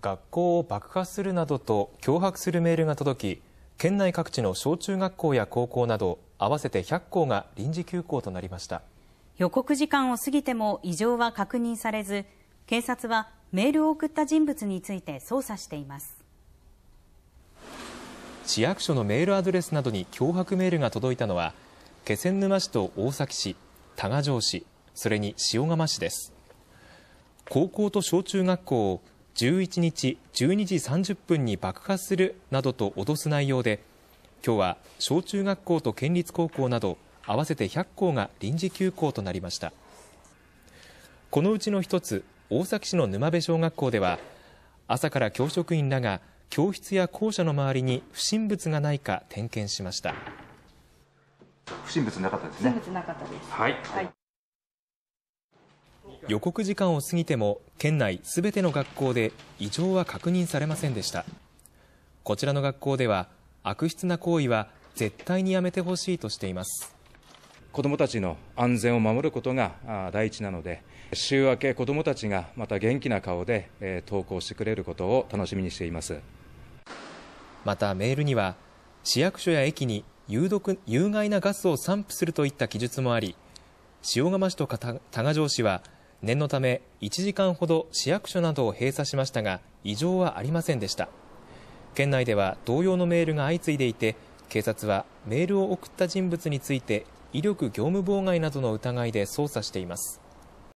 学校を爆破するなどと脅迫するメールが届き県内各地の小中学校や高校など合わせて100校が臨時休校となりました。予告時間を過ぎても異常は確認されず警察はメールを送った人物について捜査しています。市役所のメールアドレスなどに脅迫メールが届いたのは気仙沼市と大崎市多賀城市それに塩釜市です。高校と小中学校を11日12時30分に爆破するなどと脅す内容で今日は小中学校と県立高校など合わせて100校が臨時休校となりました。このうちの一つ大崎市の沼部小学校では朝から教職員らが教室や校舎の周りに不審物がないか点検しました。不審物なかったですね。不審物なかったです。はい、はい予告時間を過ぎても県内すべての学校で異常は確認されませんでした。こちらの学校では悪質な行為は絶対にやめてほしいとしています。子どもたちの安全を守ることがあ第一なので週明け子どもたちがまた元気な顔で、えー登校してくれることを楽しみにしています。またメールには市役所や駅に有毒有害なガスを散布するといった記述もあり塩釜市と多賀城市は念のため1時間ほど市役所などを閉鎖しましたが異常はありませんでした。県内では同様のメールが相次いでいて警察はメールを送った人物について威力業務妨害などの疑いで捜査しています。